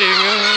watching.